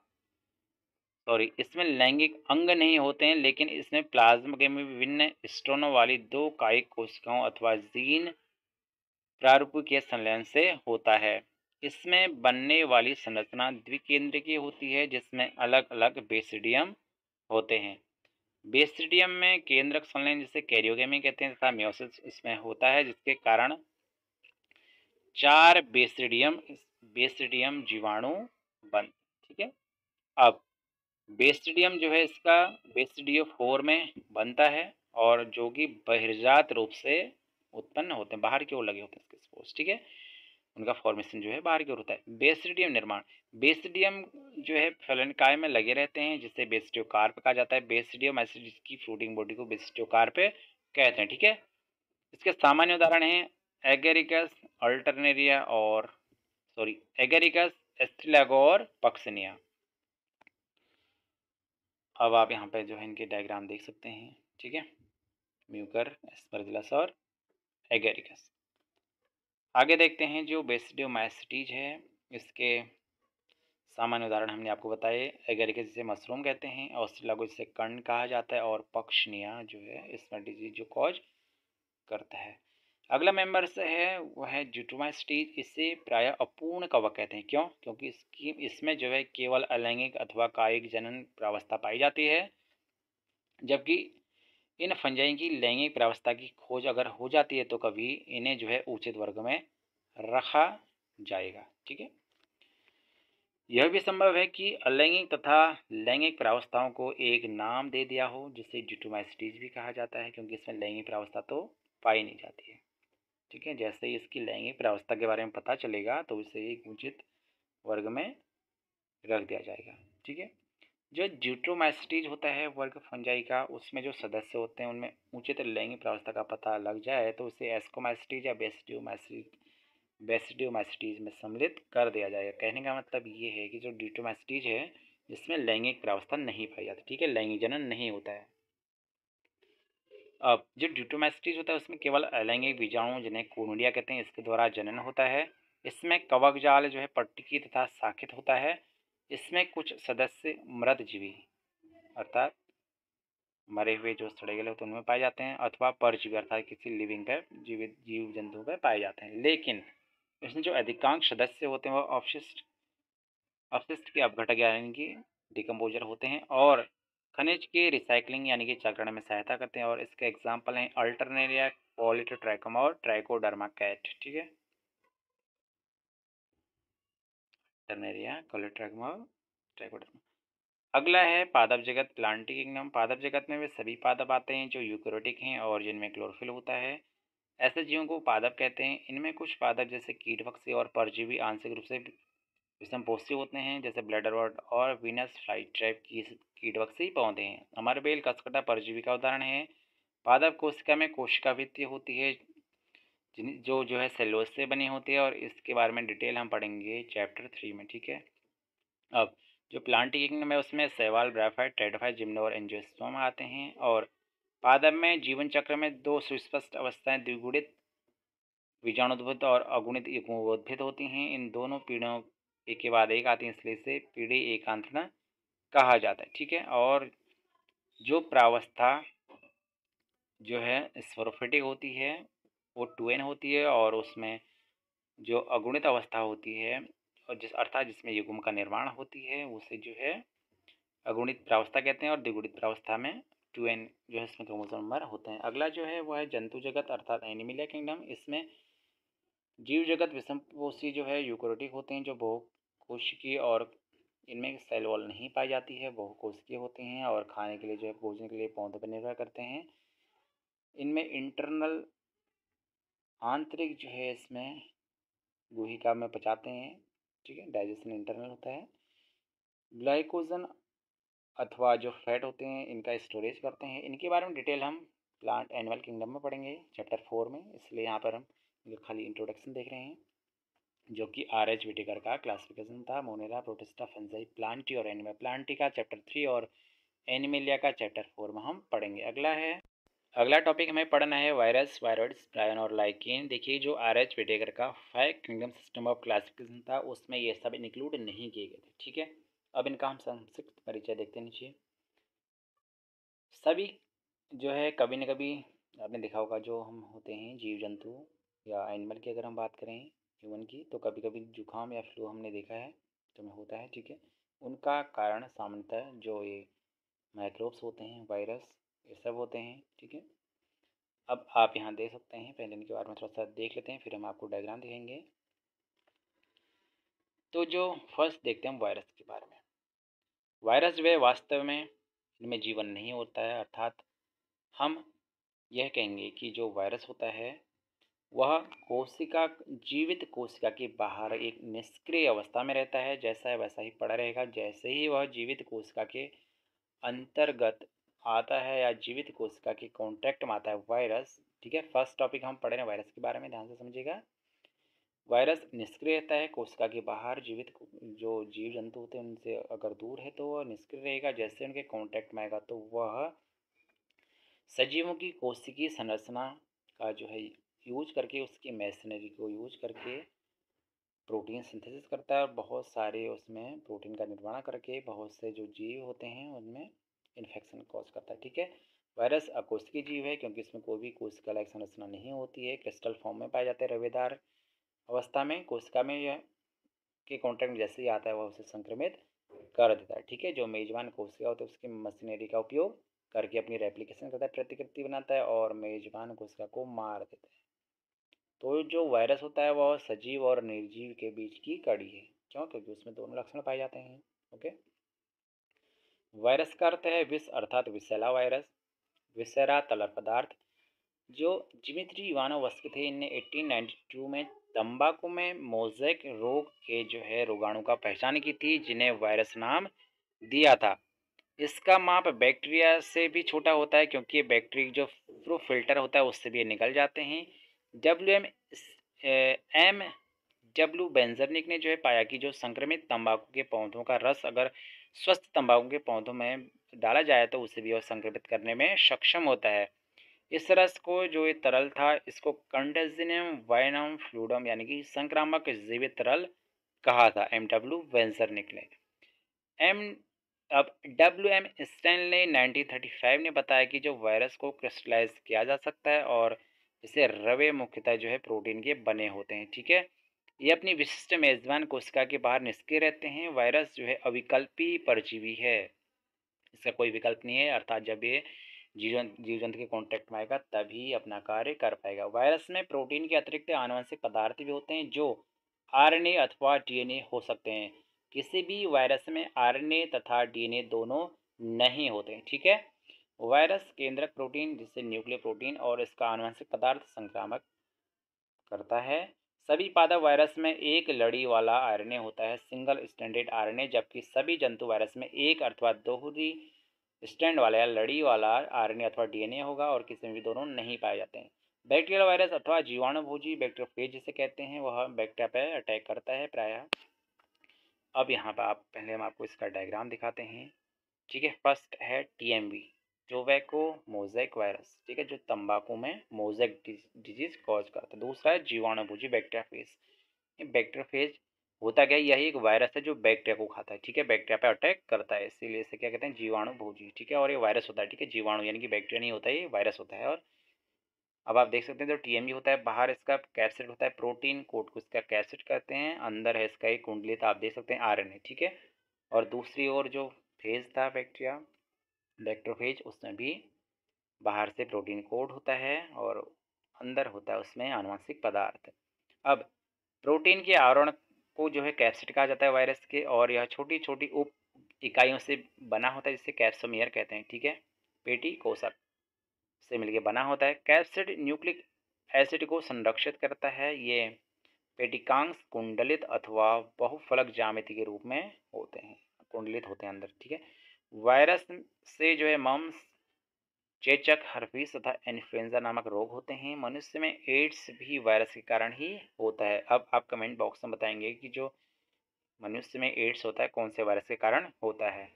सॉरी, इसमें लैंगिक अंग नहीं होते हैं, लेकिन इसमें प्लाज्मा के में विभिन्न स्टोनों वाली दो कायिक कोशिकाओं अथवा जीन प्रारूप के संलयन से होता है। इसमें बनने वाली संरचना द्विकेंद्र की होती है, जिसमें अलग अलग बेसिडियम होते हैं। बेसिडियम में केंद्रक संलयन जिसे कैरियोगेमी कहते हैं तथा म्योसिस इसमें होता है, जिसके कारण चार बेसिडियम बेसिडियम जीवाणु बन, ठीक है? अब बेस्टिडियम जो है इसका बेस्टिडियो फोर में बनता है और जो कि बहिर्जात रूप से उत्पन्न होते हैं, बाहर की ओर लगे होते हैं इसके स्पोर्स ठीक है? उनका फॉर्मेशन जो है बाहर की ओर होता है। बेस्टिडियम निर्माण बेस्टिडियम जो है फैलनकाय में लगे रहते हैं जिससे बेस्टियो कार्प कहा जाता है। बेस्टिडियम एसिड की फ्रूटिंग बॉडी को बेस्टियो कार्प कहते हैं, ठीक है? इसके सामान्य उदाहरण हैं, एगेरिकस, अल्टरनेरिया और सॉरी एगेरिकस एस्ट्रिलागोर पक्सनिया। अब आप यहाँ पे जो है इनके डायग्राम देख सकते हैं, ठीक है? म्यूकर, एस्परजिलस और एगेरिकस। आगे देखते हैं जो बेसिडियोमाइसिटीज है, इसके सामान्य उदाहरण हमने आपको बताए। एगेरिकस जिसे मशरूम कहते हैं ऑस्ट्रेलागो जिसे कर्ण कहा जाता है और पक्षनिया जो है, इसमें डिज़ीज़ जो कॉज करता है। अगला मेंबर्स है वह है जुटोमास्टीज इसे प्राय अपूर्ण कवक कहते हैं। क्यों? क्योंकि इसकी, इसमें जो है केवल अलैंगिक अथवा कायिक जनन प्रावस्था पाई जाती है, जबकि इन फंजाई की लैंगिक प्रावस्था की खोज अगर हो जाती है तो कभी इन्हें जो है उचित वर्ग में रखा जाएगा। ठीक है? यह भी संभव है कि अलैंगिक तथा लैंगिक प्रावस्थाओं को एक नाम दे दिया हो, जिसे जुटोमास्टीज भी कहा जाता है, क्योंकि इसमें लैंगिक प्रावस्था तो पाई नहीं जाती है। ठीक है, जैसे ही इसकी लैंगिक प्रावस्था के बारे में पता चलेगा तो उसे एक उचित वर्ग में रख दिया जाएगा, ठीक है? जो ज्यूट्रोमाइस्टीज होता है, वर्ग फंजाई का, उसमें जो सदस्य होते हैं, उनमें उचित लैंगिक प्रावस्था का पता लग जाए तो उसे एस्कोमाइस्टीज या बेसिडियोमाइस्टीज बेसिडियोमाइस्टीज में सम्मिलित कर दिया जाएगा। कहने का मतलब ये है कि जो ड्यूटोमाइस्टीज है जिसमें लैंगिक प्रावस्था नहीं पाई जाती, ठीक है? लैंगिक जनन नहीं होता है। जो ड्यूटोमाइस्टीज होता है, उसमें केवल अलैंगिक बीजाणु जिन्हें कोनुडिया कहते हैं, इसके द्वारा जनन होता है। इसमें कवक जाल जो है पट्टिकी तथा साखित होता है। इसमें कुछ सदस्य मृत जीवी अर्थात मरे हुए जो सड़े गले होते हैं, उनमें पाए जाते हैं, अथवा परजीवी, अर्थात किसी लिविंग पर जीवित जीव जंतु पर पाए जाते हैं। लेकिन इसमें जो अधिकांश सदस्य होते हैं, वो अवशिष्ट अपशिष्ट के अपघटक, यानी कि डिकम्पोजर होते हैं और खनिज के रिसाइकलिंग यानी कि चक्रण में सहायता करते हैं और इसके एग्ज़ाम्पल हैं अल्टरनेरिया पॉलिटोट्रैकोमा और ट्राइकोडर्मा कैट ठीक है? अगला है पादप जगत प्लांटी किंगडम पादप जगत में वे सभी पादप आते हैं जो यूक्रोटिक हैं और जिनमें क्लोरोफिल होता है। ऐसे जीवों को पादप कहते हैं। इनमें कुछ पादप जैसे कीटवक्सी और परजीवी आंशिक रूप से विषम विषमपोषी होते हैं, जैसे ब्लैडर वर्ड और वीनस फ़्लाइट ट्रैप की कीटवक्सी पौधे हैं। हमारे बेल कसकटा परजीवी का उदाहरण है। पादप कोशिका में कोशिका भित्ति होती है जो जो है सेलोज से बनी होती है और इसके बारे में डिटेल हम पढ़ेंगे चैप्टर थ्री में, ठीक है? अब, जो प्लांटी किंगडम है उसमें सेवाल ब्राफाइट टेडोफाइट जिम्नो और एंजियोस्टोम आते हैं और पादप में जीवन चक्र में दो सुस्पष्ट अवस्थाएँ द्विगुणित, बीजाणुद्भुत और अगुणित युग्मोद्भिद होती हैं। इन दोनों पीढ़ियों एक के बाद एक आती हैं, इसलिए इसे पीढ़ी एकांतना कहा जाता है, ठीक है? और जो प्रावस्था जो है स्फोरोफिटिक होती है, वो टू एन होती है और उसमें जो अगुणित अवस्था होती है और जिस, अर्थात जिसमें युग्म का निर्माण होती है, उसे जो है अगुणित प्रावस्था कहते हैं और द्विगुणित प्रावस्था में टू एन जो है, इसमें क्रोमोसोम नंबर होते हैं। अगला जो है वह है जंतु जगत अर्थात एनिमिलिया किंगडम इसमें जीव जगत विषमपोषी जो है यूक्रोटिक होते हैं जो बहुकोशिकीय और इनमें सेल वॉल नहीं पाई जाती है बहु बहुकोशिकीय होते हैं और खाने के लिए जो है, भोजन के लिए पौधे पर निर्भर करते हैं। इनमें इंटरनल आंतरिक जो है, इसमें गुहिका में पचाते हैं, ठीक है, डाइजेशन इंटरनल होता है। ग्लाइकोजन अथवा जो फैट होते हैं, इनका स्टोरेज करते हैं। इनके बारे में डिटेल हम प्लांट एनिमल किंगडम में पढ़ेंगे, चैप्टर फोर में, इसलिए यहाँ पर हम खाली इंट्रोडक्शन देख रहे हैं। जो कि आर एच विटिकर का क्लासिफिकेशन था मोनेरा प्रोटेस्टा फंजाई प्लांटी और एनिमल प्लांटी का चैप्टर थ्री और एनिमेलिया का चैप्टर फोर में हम पढ़ेंगे। अगला है, अगला टॉपिक हमें पढ़ना है वायरस वायरस प्रायन और लाइकिन देखिए, जो आर एच विटेकर का five kingdom system of classification था, उसमें ये सब इंक्लूड नहीं किए गए थे, ठीक है? अब इनका हम संक्षिप्त परिचय देखते नीचे। सभी जो है, कभी न कभी आपने देखा होगा, जो हम होते हैं जीव जंतु या एनिमल की अगर हम बात करें ह्यूमन की तो कभी कभी जुकाम या फ्लू हमने देखा है तो में होता है, ठीक है। उनका कारण सामान्यतः जो ये माइक्रोब्स होते हैं वायरस ये सब होते हैं, ठीक है। अब आप यहाँ देख सकते हैं, पहले इनके बारे में थोड़ा सा देख लेते हैं, फिर हम आपको डायग्राम दिखाएँगे। तो जो फ़र्स्ट देखते हैं हम वायरस के बारे में। वायरस वे वास्तव में इनमें जीवन नहीं होता है, अर्थात हम यह कहेंगे कि जो वायरस होता है वह कोशिका, जीवित कोशिका के बाहर एक निष्क्रिय अवस्था में रहता है। जैसा है वैसा ही पड़ा रहेगा। जैसे ही वह जीवित कोशिका के अंतर्गत आता है या जीवित कोशिका के कॉन्टैक्ट में आता है वायरस ठीक है? फ़र्स्ट टॉपिक हम पढ़ रहे हैं वायरस के बारे में, ध्यान से समझिएगा। वायरस निष्क्रिय रहता है, कोशिका के बाहर जीवित जो जीव जंतु होते हैं, उनसे अगर दूर है तो वह निष्क्रिय रहेगा। जैसे उनके कॉन्टैक्ट में आएगा तो वह सजीवों की कोशिकीय संरचना का जो है यूज़ करके उसकी मैशनरी को यूज़ करके प्रोटीन सिंथेसिस करता है और बहुत सारे उसमें प्रोटीन का निर्माण करके बहुत से जो जीव होते हैं उनमें इन्फेक्शन कॉज करता है, ठीक है? वायरस अकोशिकीय जीव है क्योंकि इसमें कोई भी कोशिका लाइक संरचना नहीं होती है, क्रिस्टल फॉर्म में पाए जाते हैं रवेदार अवस्था में, कोशिका में यह के कॉन्टैक्ट जैसे ही आता है वह उसे संक्रमित कर देता है, ठीक है? जो मेजबान कोशिका होती है उसकी मशीनरी का उपयोग करके अपनी रेप्लिकेशन करता है, प्रतिकृति बनाता है और मेजबान कोशिका को मार देता है। तो जो वायरस होता है वह सजीव और निर्जीव के बीच की कड़ी है। क्यों? क्योंकि उसमें दोनों लक्षण पाए जाते हैं, ओके? वायरस का अर्थ है विष, अर्थात विषैला वायरस विषैरा तलर पदार्थ, जो जिमित्री इवानोवस्की थे। इनने 1892 में तंबाकू में मोजेक रोग के जो है रोगाणु का पहचान की थी, जिन्हें वायरस नाम दिया था। इसका माप बैक्टीरिया से भी छोटा होता है, क्योंकि ये बैक्टीरिया जो फ्रू फ़िल्टर होता है उससे भी ये निकल जाते हैं। W M M W Beijerinck ने जो है पाया कि जो संक्रमित तंबाकू के पौधों का रस अगर स्वस्थ तंबाकू के पौधों में डाला जाए तो उसे भी वह संक्रमित करने में सक्षम होता है। इस रस को जो ये तरल था, इसको कंडेजिनियम वाइनम फ्लूडम यानी कि संक्रामक जीवित तरल कहा था एम डब्ल्यू वेंजरनिक ने। एम अब डब्ल्यू एम स्टैन ने 1935 ने बताया कि जो वायरस को क्रिस्टलाइज किया जा सकता है और इसे रवे मुख्यतः जो है प्रोटीन के बने होते हैं, ठीक है? ये अपनी विशिष्ट मेज़बान कोशिका के बाहर निष्क्रिय रहते हैं, वायरस जो है अविकल्पी परजीवी है। इसका कोई विकल्प नहीं है, अर्थात जब ये जीव जीव जंतु के कॉन्टैक्ट में आएगा, तभी अपना कार्य कर पाएगा। वायरस में प्रोटीन के अतिरिक्त आनुवंशिक पदार्थ भी होते हैं, जो आरएनए अथवा डीएनए हो सकते हैं। किसी भी वायरस में आरएनए तथा डीएनए दोनों नहीं होते ठीक है? वायरस केंद्रक प्रोटीन, जिससे न्यूक्लियर प्रोटीन और इसका आनुवंशिक पदार्थ संक्रामक करता है। सभी पादप वायरस में एक लड़ी वाला आरएनए होता है, सिंगल स्टैंडर्ड आरएनए, जबकि सभी जंतु वायरस में एक अथवा दोहरी स्टैंड वाला या लड़ी वाला आरएनए अथवा डीएनए होगा और किसी में भी दोनों नहीं पाए जाते हैं। बैक्टीरियल वायरस अथवा जीवाणुभोजी बैक्टीरियोफेज जिसे कहते हैं, वह बैक्टीरिया पर अटैक करता है प्रायः। अब यहाँ पर आप, पहले हम आपको इसका डायग्राम दिखाते हैं। ठीक है, फ़र्स्ट है टीएमवी। टोबैको मोजेक वायरस ठीक है, जो तंबाकू में मोजेक डिज़ीज़ कॉज करता है। दूसरा है जीवाणुभुजी बैक्टीरियाफेज ये बैक्टीरियाफेज होता क्या यही एक वायरस है जो बैक्टीरिया को खाता है, ठीक है? बैक्टीरिया पे अटैक करता है, इसीलिए इसे क्या कहते हैं? जीवाणु भोजी ठीक है? और ये वायरस होता है, ठीक है? जीवाणु यानी कि बैक्टीरिया नहीं होता है ये वायरस होता है। और अब आप देख सकते हैं, जो टीएमजी होता है, बाहर इसका कैप्सिड होता है प्रोटीन कोट को इसका कैप्सिड कहते हैं, अंदर है इसका एक कुंडलित आप देख सकते हैं आरएनए ठीक है? और दूसरी ओर जो फ़ेज़ था बैक्टीरिया बैक्टोफेज उसमें भी बाहर से प्रोटीन कोड होता है और अंदर होता है उसमें आनुवंशिक पदार्थ। अब प्रोटीन के आवरण को जो है कैप्सिड कहा जाता है वायरस के और यह छोटी छोटी उप इकाइयों से बना होता है, जिसे कैप्सोमियर कहते हैं, ठीक है? पेटी कोशक से मिलकर बना होता है। कैप्सिड न्यूक्लिक एसिड को संरक्षित करता है, ये पेटिकांग्स कुंडलित अथवा बहुफलक जामिति के रूप में होते हैं, कुंडलित होते हैं अंदर, ठीक है? वायरस से जो है मम्स चेचक हर्फीस तथा इन्फ्लुएंजा नामक रोग होते हैं। मनुष्य में एड्स भी वायरस के कारण ही होता है। अब आप कमेंट बॉक्स में बताएँगे कि जो मनुष्य में एड्स होता है, कौन से वायरस के कारण होता है?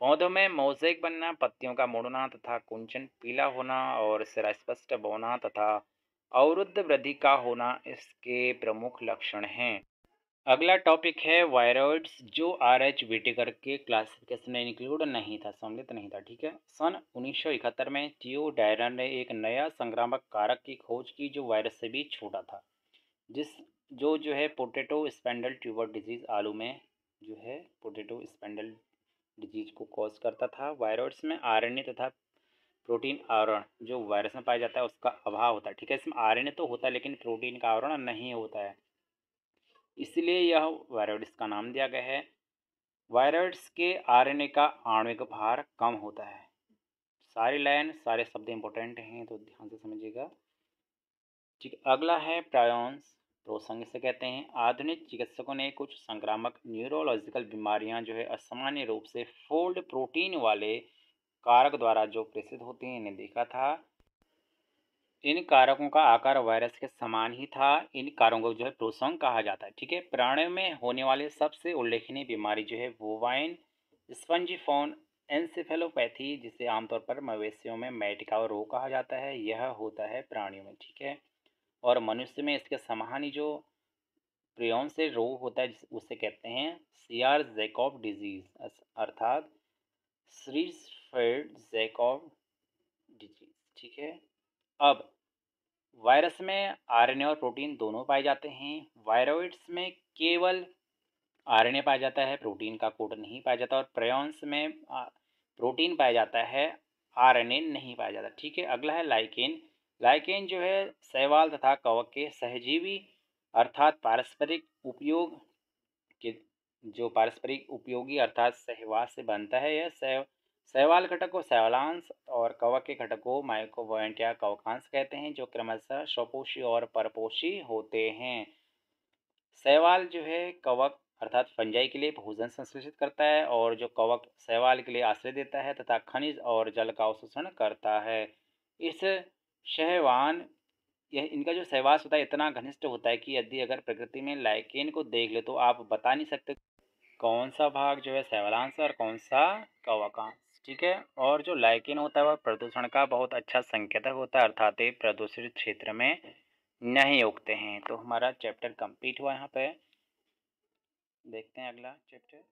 पौधों में मोजेक बनना, पत्तियों का मुड़ना तथा कुंचन पीला होना और सिरा स्पष्ट बोना तथा अवरुद्ध वृद्धि का होना इसके प्रमुख लक्षण हैं। अगला टॉपिक है वायरॉइड्स जो आर एच विटेकर के क्लासिफिकेशन में इंक्लूड नहीं था, सम्मिलित नहीं था, ठीक है? सन 1971 में टियो डायरर ने एक नया संक्रामक कारक की खोज की, जो वायरस से भी छोटा था, जिस, जो जो है पोटेटो स्पेंडल ट्यूबर डिज़ीज़ आलू में जो है पोटेटो स्पेंडल डिज़ीज़ को कॉज करता था। वायरॉइड्स में आरएनए तथा प्रोटीन आवरण, जो वायरस में पाया जाता है, उसका अभाव होता है, ठीक है? इसमें आरएनए तो होता है, लेकिन प्रोटीन का आवरण नहीं होता है। इसलिए यह वायरस का नाम दिया गया है। वायरस के आरएनए का आणविक भार कम होता है। सारे लाइन, सारे शब्द इंपॉर्टेंट हैं तो ध्यान से समझिएगा। ठीक, अगला है प्रायोन्स प्रोसंग से कहते हैं। आधुनिक चिकित्सकों ने कुछ संक्रामक न्यूरोलॉजिकल बीमारियाँ जो है, असामान्य रूप से फोल्ड प्रोटीन वाले कारक द्वारा जो प्रेषित होती हैं, इन्हें देखा था। इन कारकों का आकार वायरस के समान ही था। इन कारों को जो है प्रोसंग कहा जाता है, ठीक है? प्राणियों में होने वाले सबसे उल्लेखनीय बीमारी जो है वोवाइन स्पंजीफोन एनसेफेलोपैथी जिसे आमतौर पर मवेशियों में मैटिका रोग कहा जाता है, यह होता है प्राणियों में, ठीक है? और मनुष्य में इसके समान ही जो प्रियोन से रोग होता है उसे कहते हैं सीआर जैकॉब डिज़ीज़ अर्थात श्रीफेड जैकॉब डिज़ीज़, ठीक है? अब, वायरस में आरएनए और प्रोटीन दोनों पाए जाते हैं। वायरोइड्स में केवल आरएनए पाया जाता है, प्रोटीन का कोड नहीं पाया जाता और प्रयोन्स में प्रोटीन पाया जाता है, आरएनए नहीं पाया जाता। ठीक है, अगला है लाइकेन। लाइकेन जो है, शैवाल तथा कवक के सहजीवी अर्थात पारस्परिक उपयोग के, जो पारस्परिक उपयोगी अर्थात सहवास से बनता है, यह सह शैवाल घटक को शैवालांश और कवक के घटक को माइक्रोबोएंट या कवकांश कहते हैं, जो क्रमशः स्वपोषी और परपोषी होते हैं। शैवाल जो है, कवक अर्थात फंजाई के लिए भोजन संश्लेषित करता है और जो कवक शैवाल के लिए आश्रय देता है तथा खनिज और जल का अवशोषण करता है। इस शहवान यह इनका जो सहवास होता है, इतना घनिष्ठ होता है कि यदि अगर प्रकृति में लाइकेन को देख ले तो आप बता नहीं सकते कौन सा भाग जो है सहवालांश और कौन सा कवकांश। ठीक है? और जो लाइकिन होता है, वह प्रदूषण का बहुत अच्छा संकेतक होता है, अर्थात ये प्रदूषित क्षेत्र में नहीं उगते हैं। तो हमारा चैप्टर कंप्लीट हुआ यहाँ पे। देखते हैं अगला चैप्टर।